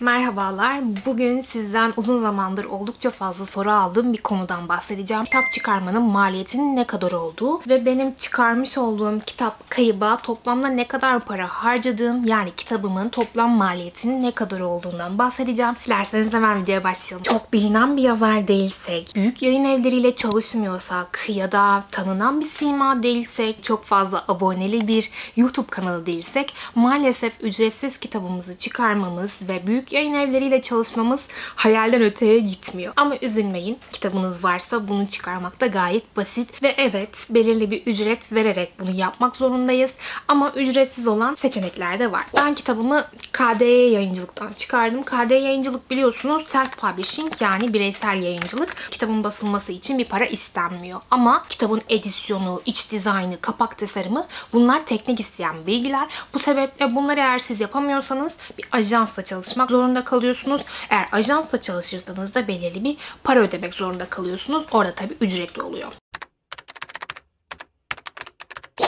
Merhabalar. Bugün sizden uzun zamandır oldukça fazla soru aldığım bir konudan bahsedeceğim. Kitap çıkarmanın maliyetinin ne kadar olduğu ve benim çıkarmış olduğum kitap kayıba toplamda ne kadar para harcadığım yani kitabımın toplam maliyetinin ne kadar olduğundan bahsedeceğim. Dilerseniz hemen videoya başlayalım. Çok bilinen bir yazar değilsek, büyük yayın evleriyle çalışmıyorsak ya da tanınan bir sima değilsek, çok fazla aboneli bir YouTube kanalı değilsek maalesef ücretsiz kitabımızı çıkarmamız ve büyük yayın evleriyle çalışmamız hayalden öteye gitmiyor. Ama üzülmeyin. Kitabınız varsa bunu çıkarmak da gayet basit ve evet belirli bir ücret vererek bunu yapmak zorundayız. Ama ücretsiz olan seçenekler de var. Ben kitabımı KDE yayıncılıktan çıkardım. KDE yayıncılık biliyorsunuz self-publishing yani bireysel yayıncılık. Kitabın basılması için bir para istenmiyor. Ama kitabın edisyonu, iç dizaynı, kapak tasarımı bunlar teknik isteyen bilgiler. Bu sebeple bunları eğer siz yapamıyorsanız bir ajansla çalışmak zorunda kalıyorsunuz. Eğer ajansla çalışırsanız da belirli bir para ödemek zorunda kalıyorsunuz. Orada tabii ücretli oluyor.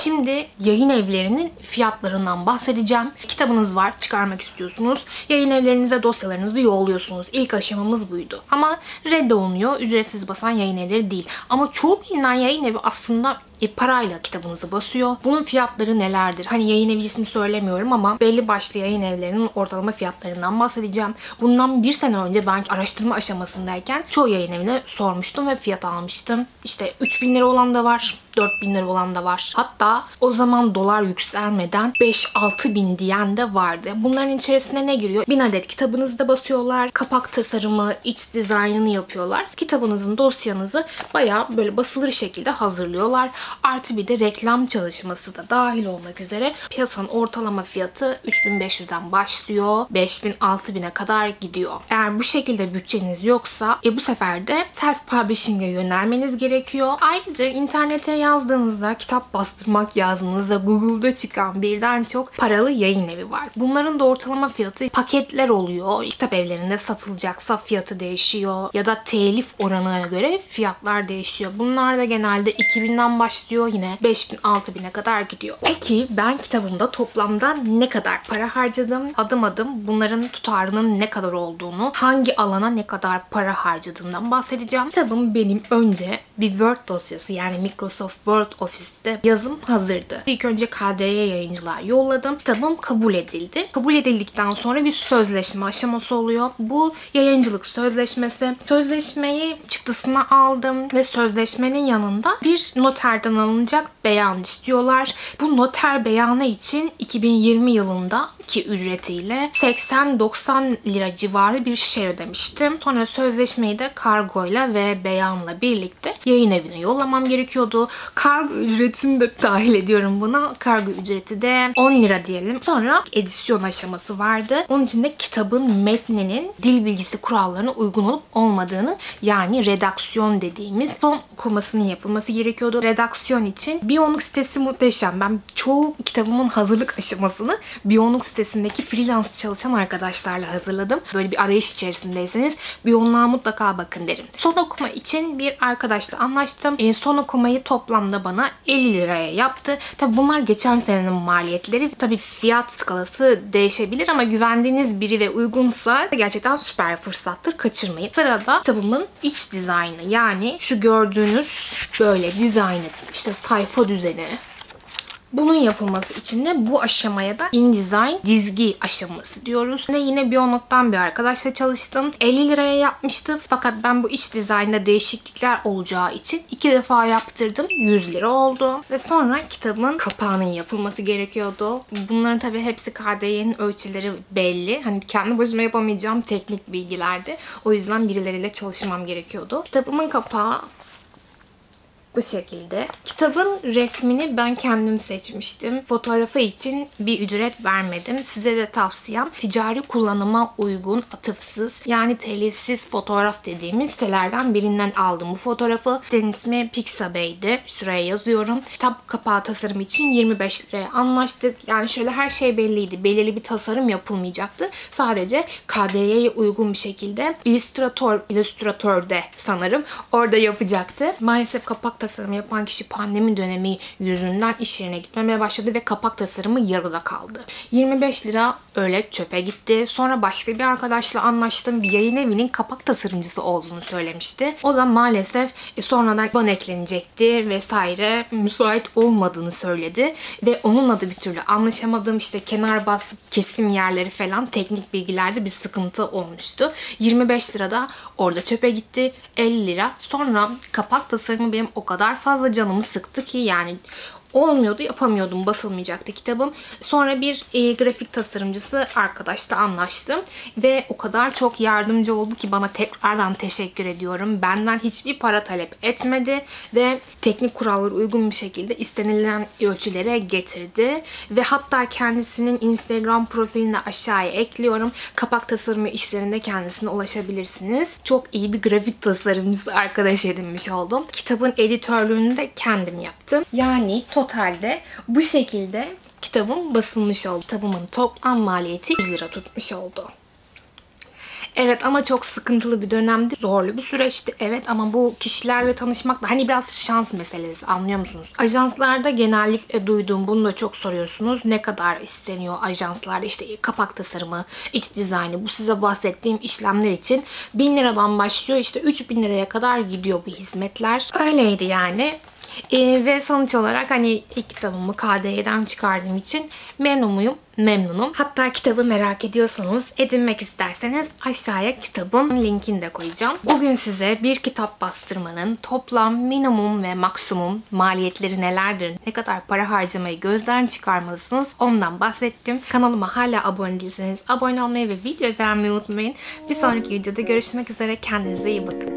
Şimdi yayın evlerinin fiyatlarından bahsedeceğim. Kitabınız var, çıkarmak istiyorsunuz. Yayın evlerinize dosyalarınızı yolluyorsunuz. İlk aşamamız buydu. Ama reddolunuyor. Ücretsiz basan yayın evleri değil. Ama çoğu bilinen yayın evi aslında e, parayla kitabınızı basıyor. Bunun fiyatları nelerdir? Hani yayın evi ismi söylemiyorum ama belli başlı yayın evlerinin ortalama fiyatlarından bahsedeceğim. Bundan bir sene önce ben araştırma aşamasındayken çoğu yayın evine sormuştum ve fiyat almıştım. İşte 3000 lira olan da var, 4000 lira olan da var. Hatta o zaman dolar yükselmeden 5-6 bin diyen de vardı. Bunların içerisine ne giriyor? 1000 adet kitabınızda basıyorlar. Kapak tasarımı, iç dizaynını yapıyorlar. Kitabınızın dosyanızı bayağı böyle basılır şekilde hazırlıyorlar. Artı bir de reklam çalışması da dahil olmak üzere piyasanın ortalama fiyatı 3500'den başlıyor. 5000 6000'e kadar gidiyor. Eğer bu şekilde bütçeniz yoksa e bu sefer de self publishing'e yönelmeniz gerekiyor. Ayrıca internete yazdığınızda kitap bastırmak yazdığınızda Google'da çıkan birden çok paralı yayın evi var. Bunların da ortalama fiyatı paketler oluyor. Kitap evlerinde satılacaksa fiyatı değişiyor ya da telif oranına göre fiyatlar değişiyor. Bunlar da genelde 2000'den başlıyor başlıyor yine 5000 6000'e kadar gidiyor. Peki ben kitabımda toplamda ne kadar para harcadım? Adım adım bunların tutarının ne kadar olduğunu, hangi alana ne kadar para harcadığımdan bahsedeceğim. Kitabım benim önce bir Word dosyası yani Microsoft Word Office'te yazım hazırdı. İlk önce KDE yayıncılığa yolladım. Kitabım kabul edildi. Kabul edildikten sonra bir sözleşme aşaması oluyor. Bu yayıncılık sözleşmesi. Sözleşmeyi çıktısına aldım ve sözleşmenin yanında bir noterden alınacak beyan istiyorlar. Bu noter beyanı için 2020 yılında ki ücretiyle 80-90 lira civarı bir şey ödemiştim. Sonra sözleşmeyi de kargoyla ve beyanla birlikte yayın evine yollamam gerekiyordu. Kargo ücretini de dahil ediyorum buna. Kargo ücreti de 10 lira diyelim. Sonra edisyon aşaması vardı. Onun için de kitabın metninin dil bilgisi kurallarına uygun olup olmadığını yani redaksiyon dediğimiz son okumasının yapılması gerekiyordu. Redaksiyon için Biyonluk sitesi muhteşem. Ben çoğu kitabımın hazırlık aşamasını Biyonluk sitesindeki freelance çalışan arkadaşlarla hazırladım. Böyle bir arayış içerisindeyseniz Biyonluğa mutlaka bakın derim. Son okuma için bir arkadaşla anlaştım. E, son okumayı toplamda bana 50 liraya yaptı. Tabi bunlar geçen senenin maliyetleri. Tabi fiyat skalası değişebilir ama güvendiğiniz biri ve uygunsa gerçekten süper fırsattır. Kaçırmayın. Sırada kitabımın iç dizaynı yani şu gördüğünüz böyle dizaynı işte sayfa düzeni bunun yapılması için de bu aşamaya da InDesign dizgi aşaması diyoruz. Yine yine Bionot'tan bir arkadaşla çalıştım. 50 liraya yapmıştı. Fakat ben bu iç dizaynda değişiklikler olacağı için iki defa yaptırdım. 100 lira oldu. Ve sonra kitabın kapağının yapılması gerekiyordu. Bunların tabii hepsi KDE'nin ölçüleri belli. Hani kendi başıma yapamayacağım teknik bilgilerdi. O yüzden birileriyle çalışmam gerekiyordu. Kitabımın kapağı bu şekilde. Kitabın resmini ben kendim seçmiştim. Fotoğrafı için bir ücret vermedim. Size de tavsiyem ticari kullanıma uygun, atıfsız yani telifsiz fotoğraf dediğimiz sitelerden birinden aldım bu fotoğrafı. Sitenin ismi Pixabay'di. Şuraya yazıyorum. Kitap kapağı tasarım için 25 liraya anlaştık. Yani şöyle her şey belliydi. Belirli bir tasarım yapılmayacaktı. Sadece KDE'ye uygun bir şekilde Illustrator, Illustrator'de sanırım orada yapacaktı. Maalesef kapak tasarımı yapan kişi pandemi dönemi yüzünden iş yerine gitmemeye başladı ve kapak tasarımı yarıda kaldı. 25 lira öyle çöpe gitti. Sonra başka bir arkadaşla anlaştım. Bir yayın evinin kapak tasarımcısı olduğunu söylemişti. O da maalesef e, sonradan ban eklenecekti vesaire müsait olmadığını söyledi. Ve onunla da bir türlü anlaşamadığım işte kenar bastı kesim yerleri falan teknik bilgilerde bir sıkıntı olmuştu. 25 lira da orada çöpe gitti. 50 lira. Sonra kapak tasarımı benim o kadar fazla canımı sıktı ki yani olmuyordu, yapamıyordum. Basılmayacaktı kitabım. Sonra bir e, grafik tasarımcısı arkadaşla anlaştım. Ve o kadar çok yardımcı oldu ki bana tekrardan teşekkür ediyorum. Benden hiçbir para talep etmedi ve teknik kurallara uygun bir şekilde istenilen ölçülere getirdi. Ve hatta kendisinin Instagram profilini aşağıya ekliyorum. Kapak tasarımı işlerinde kendisine ulaşabilirsiniz. Çok iyi bir grafik tasarımcısı arkadaş edinmiş oldum. Kitabın editörlüğünü de kendim yaptım. Yani totalde bu şekilde kitabım basılmış oldu. Kitabımın toplam maliyeti 100 lira tutmuş oldu. Evet ama çok sıkıntılı bir dönemdi. Zorlu bir süreçti. Evet ama bu kişilerle tanışmak da hani biraz şans meselesi anlıyor musunuz? Ajanslarda genellikle duyduğum bunu da çok soruyorsunuz. Ne kadar isteniyor ajanslarda işte kapak tasarımı, iç dizaynı bu size bahsettiğim işlemler için 1000 liradan başlıyor işte 3000 liraya kadar gidiyor bu hizmetler. Öyleydi yani. Ee, ve sonuç olarak hani ilk kitabımı KDE'den çıkardığım için memnun muyum? Memnunum. Hatta kitabı merak ediyorsanız edinmek isterseniz aşağıya kitabın linkini de koyacağım. Bugün size bir kitap bastırmanın toplam minimum ve maksimum maliyetleri nelerdir? Ne kadar para harcamayı gözden çıkarmalısınız? Ondan bahsettim. Kanalıma hala abone değilseniz abone olmayı ve video beğenmeyi unutmayın. Bir sonraki videoda görüşmek üzere. Kendinize iyi bakın.